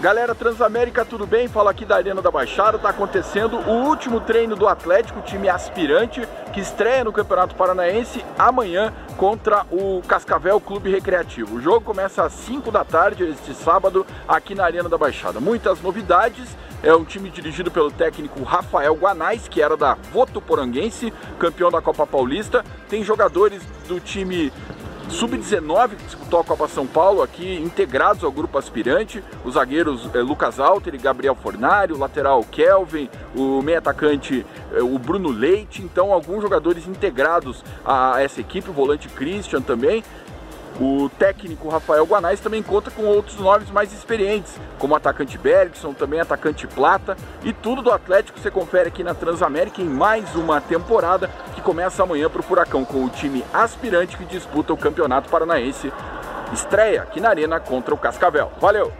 Galera Transamérica, tudo bem? Fala aqui da Arena da Baixada. Está acontecendo o último treino do Atlético, time aspirante, que estreia no Campeonato Paranaense amanhã contra o Cascavel Clube Recreativo. O jogo começa às 5 da tarde, este sábado, aqui na Arena da Baixada. Muitas novidades. É um time dirigido pelo técnico Rafael Guanais, que era da Votuporanguense, campeão da Copa Paulista. Tem jogadores do time Sub-19 que disputou a Copa São Paulo aqui, integrados ao grupo aspirante, os zagueiros eh, Lucas Alter e Gabriel Fornari, o lateral Kelvin, o meio atacante eh, o Bruno Leite, então alguns jogadores integrados a essa equipe, o volante Christian também, o técnico Rafael Guanais também conta com outros nomes mais experientes, como atacante Bergson, também atacante Plata, e tudo do Atlético você confere aqui na Transamérica em mais uma temporada que começa amanhã para o Furacão com o time aspirante que disputa o Campeonato Paranaense. Estreia aqui na Arena contra o Cascavel. Valeu!